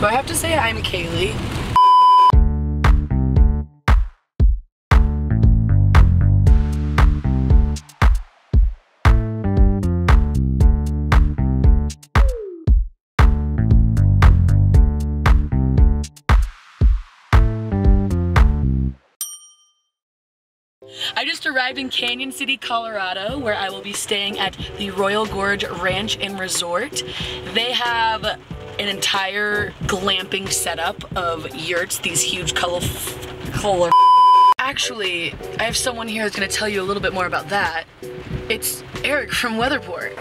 Do I have to say I'm Kaleigh? I just arrived in Cañon City, Colorado, where I will be staying at the Royal Gorge Ranch and Resort. They have an entire glamping setup of yurts, these huge colorful color. Actually, I have someone here who's gonna tell you a little bit more about that. It's Eric from Weatherport.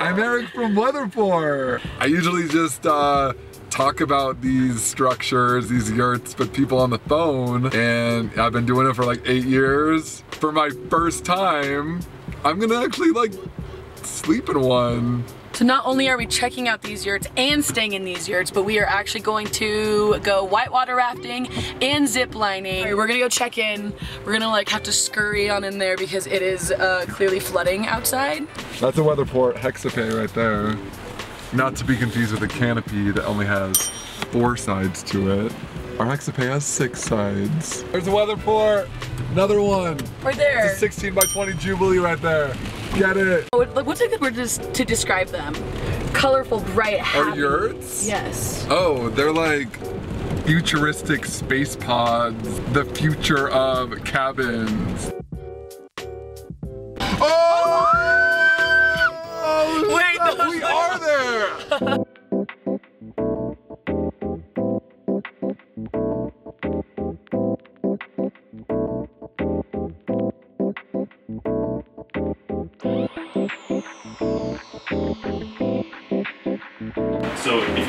I'm Eric from Weatherport. I usually just uh, talk about these structures, these yurts, with people on the phone, and I've been doing it for like eight years. For my first time, I'm gonna actually like sleep in one. So not only are we checking out these yurts and staying in these yurts, but we are actually going to go whitewater rafting and zip lining. We're gonna go check in. We're gonna like have to scurry on in there because it is uh, clearly flooding outside. That's a Weatherport Hexapay right there. Not to be confused with a canopy that only has four sides to it. Our Hexapay has six sides. There's a Weatherport, another one. Right there. It's a 16 by 20 Jubilee right there. Get it. Oh, what's a good word to, to describe them? Colorful, bright, happy. Our yurts? Yes. Oh, they're like futuristic space pods, the future of cabins. Oh! oh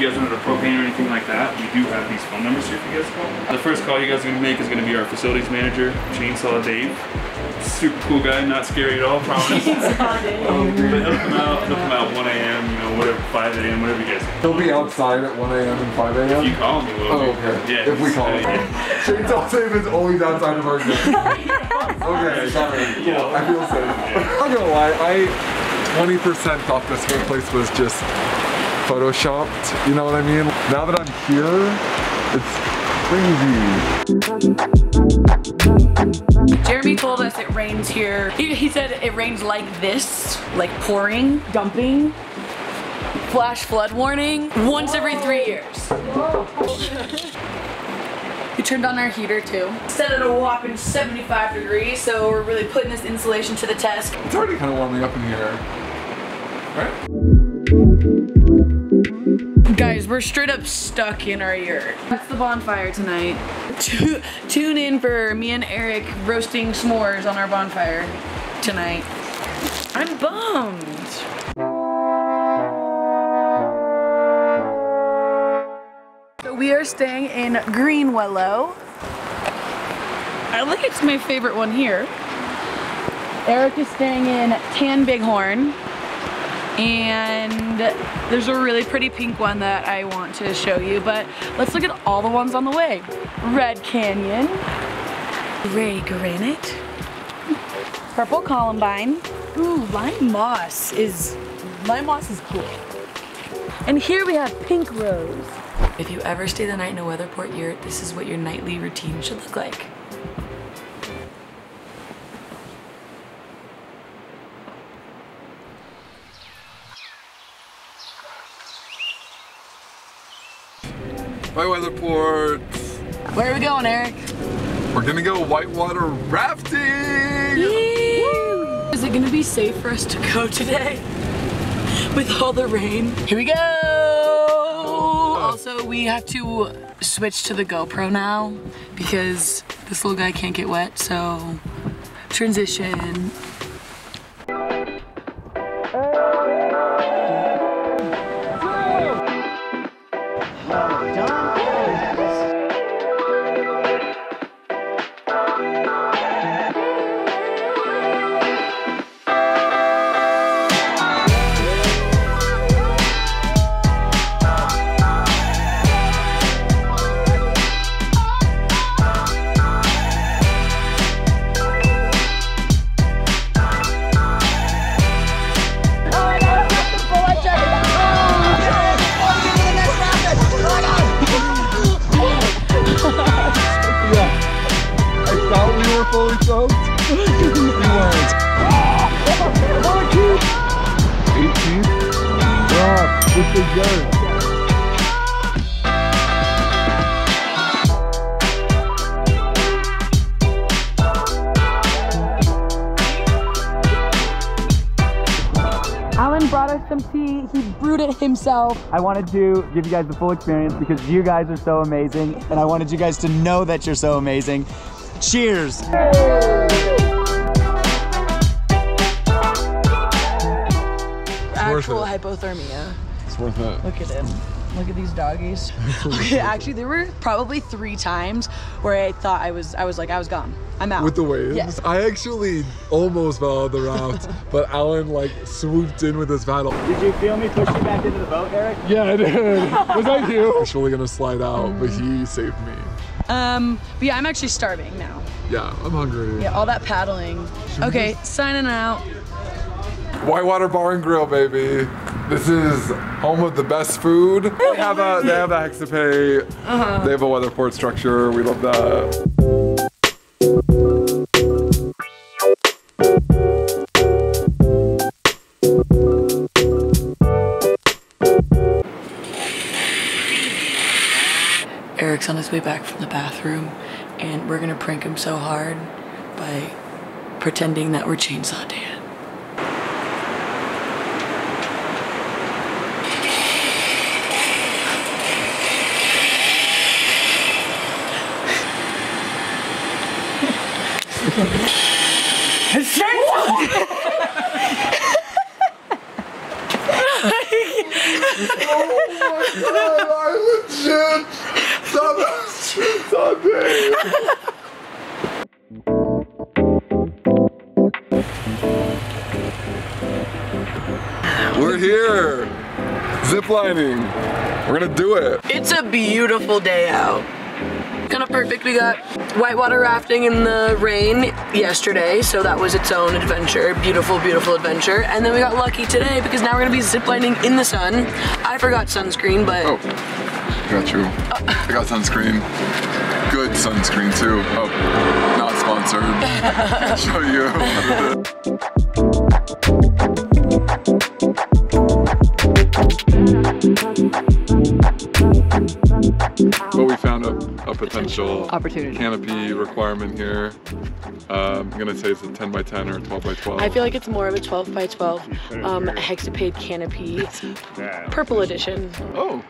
you guys wanted a propane or anything like that, we do have these phone numbers here for you guys to call. The first call you guys are gonna make is gonna be our facilities manager, Chainsaw Dave. Super cool guy, not scary at all, promise. Um, but he'll come out, he'll come out 1 a.m., you know, whatever, 5 a.m., whatever you guys. He'll be outside at 1 a.m. and 5 a.m. If you call him, he will. Oh, okay. Yeah. if we call uh, him. yeah. Chainsaw Dave is always outside of our gym. okay, sorry. Yeah. I feel safe. I'm not gonna lie, I 20% thought this whole place was just photoshopped. You know what I mean? Now that I'm here, it's crazy. Jeremy told us it rains here. He, he said it rains like this, like pouring, dumping, flash flood warning, once every three years. We turned on our heater too. Set at a whopping 75 degrees, so we're really putting this insulation to the test. It's already kind of warming up in here. Right? We're straight up stuck in our yurt. That's the bonfire tonight. Tu- Tune in for me and Eric roasting s'mores on our bonfire tonight. I'm bummed. So we are staying in Greenwellow. I think it's my favorite one here. Eric is staying in Tan Bighorn. And there's a really pretty pink one that I want to show you, but let's look at all the ones on the way. Red Canyon, gray Granite, Purple Columbine. Ooh, Lime Moss is, Lime Moss is cool. And here we have Pink Rose. If you ever stay the night in a Weatherport yurt, this is what your nightly routine should look like. Bye, Weatherport. Where are we going, Eric? We're gonna go whitewater rafting. Is it gonna be safe for us to go today? With all the rain? Here we go! Uh. Also, we have to switch to the GoPro now because this little guy can't get wet, so transition. are fully choked. Rewind. 18. Rob, this is yours. Alan brought us some tea. He brewed it himself. I wanted to give you guys the full experience because you guys are so amazing, and I wanted you guys to know that you're so amazing. Cheers! Actual it. hypothermia. It's worth it. Look at him. Look at these doggies. Okay, Actually, there were probably three times where I thought I was, I was like, I was gone. I'm out. With the waves? Yes. I actually almost fell out of the raft, but Alan like swooped in with his paddle. Did you feel me push you back into the boat, Eric? Yeah, I did. Was that you? I was really gonna slide out, but he saved me. Um, but yeah, I'm actually starving now. Yeah, I'm hungry. Yeah, all that paddling. Okay, signing out. Whitewater Bar and Grill, baby. This is home of the best food. They have a they have a hexapay. Uh-huh. They have a weatherport structure. We love that. Eric's on his way back from the bathroom, and we're gonna prank him so hard by pretending that we're Chainsaw Dan. I legit that was Chainsaw Dave. We're here, ziplining. We're gonna do it. It's a beautiful day out. Kind of perfect. We got whitewater rafting in the rain yesterday, so that was its own adventure. Beautiful, beautiful adventure. And then we got lucky today because now we're gonna be ziplining in the sun. I forgot sunscreen, but Oh, got you. I got sunscreen. Good sunscreen too. Oh, not sponsored. Show you. a, a potential Opportunity. canopy requirement here. Um, I'm gonna say it's a 10 by 10 or 12 by 12. I feel like it's more of a 12 by 12 um, hexapade canopy, purple edition. Oh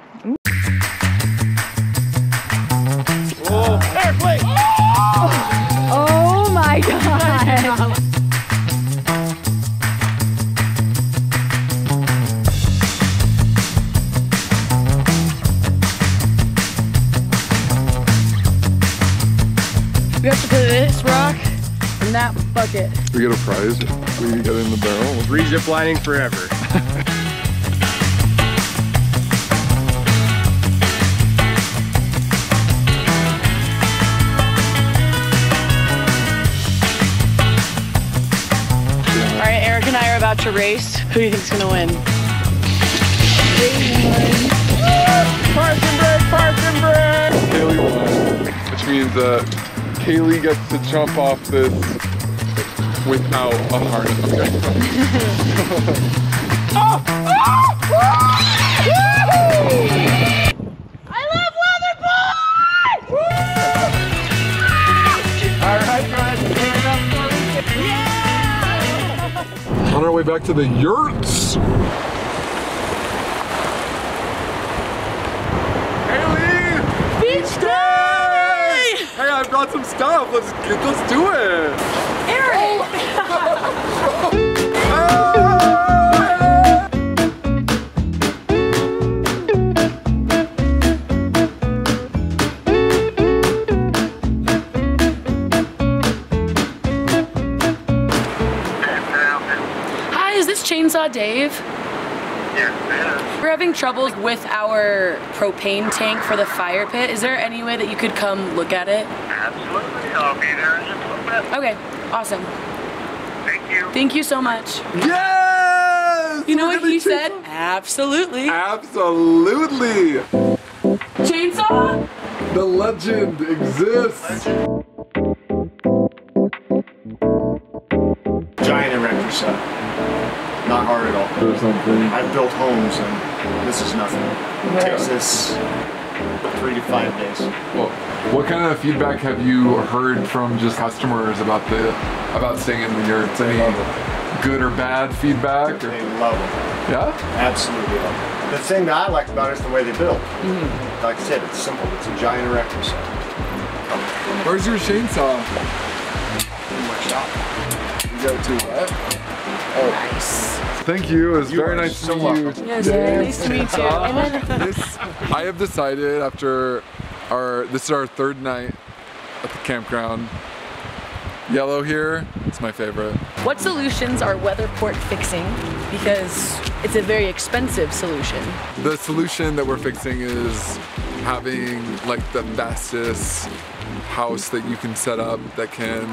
that we get a prize. if We get in the barrel. Free zip lining forever. All right, Eric and I are about to race. Who do you think's gonna win? Kaleigh won, which means that Kaleigh gets to jump off this without a harness. On our way back to the yurts. Kaleigh! Beach day! Hey, I brought some stuff. Let's get, let's do it. Hi, is this Chainsaw Dave? Yeah. We're having troubles with our propane tank for the fire pit. Is there any way that you could come look at it? Absolutely. I'll be there in just a little bit. Okay, awesome. Thank you. Thank you so much. Yes! You know We're what he change- said? Absolutely. Absolutely. Chainsaw? The legend exists. Giant erector set. not hard at all. or something. I've built homes and this is nothing. It takes us three to five days. Well, what kind of feedback have you heard from just customers about the about staying in the yurts? Any good or bad feedback? Or, They love it. yeah? Absolutely love it. The thing that I like about it is the way they build. Mm-hmm. Like I said, it's simple. It's a giant erector set. Where's your chainsaw? In my shop. You go to what? Oh, nice. Thank you. It was You very nice so to meet you. welcome. Yes, very nice to meet you. Uh, and then this, I have decided after our this is our third night at the campground. Yellow here, it's my favorite. What solutions are Weatherport fixing? Because it's a very expensive solution. The solution that we're fixing is having like the fastest house that you can set up that can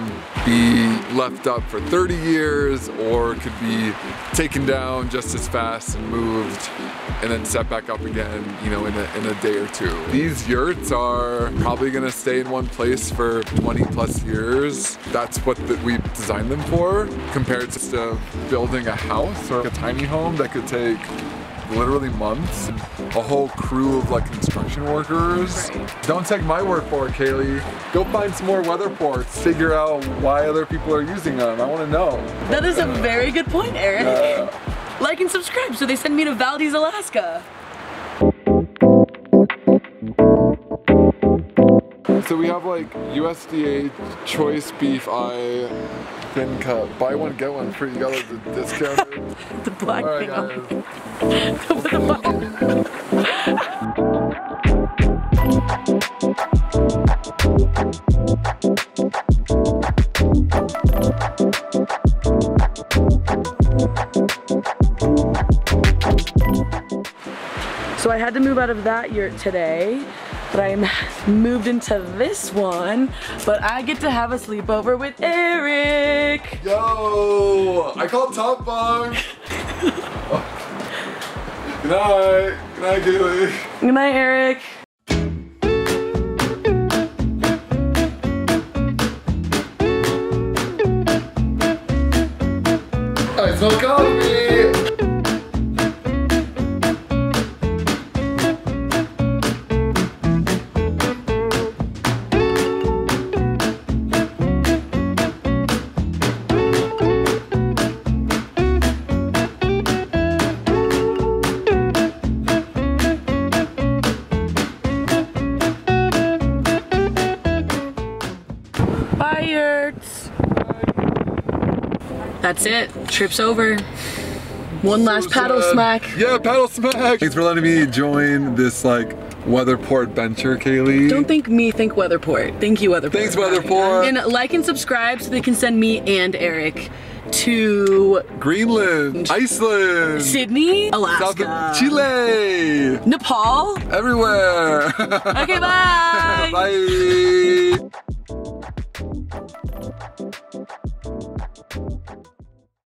be left up for 30 years or could be taken down just as fast and moved and then set back up again, you know, in a, in a day or two. These yurts are probably gonna stay in one place for 20 plus years. That's what the, we designed them for compared to building a house or a tiny home that could take literally months. A whole crew of like construction workers. Don't take my word for it, Kaleigh. Go find some more WeatherPorts. Figure out why other people are using them. I want to know. That is a very good point, Eric. Like and subscribe so they send me to Valdez, Alaska. So we have like USDA choice beef eye thin cut. Buy one get one free. You got like the black All right, thing. So I had to move out of that yurt today, but I'm moved into this one. But I get to have a sleepover with Eric. Yo, I called Top Bunk. Good night. Good night, Kaleigh. Good night, Eric. I smell That's it. Trip's over. One last paddle sad. smack. Yeah, paddle smack. Thanks for letting me join this like Weatherport venture, Kaleigh. Don't think me, think Weatherport. Thank you, Weatherport. Thanks, Weatherport. And like and subscribe so they can send me and Eric to Greenland, Iceland, Sydney, Alaska, of Chile, Nepal. everywhere. Okay, bye. Bye.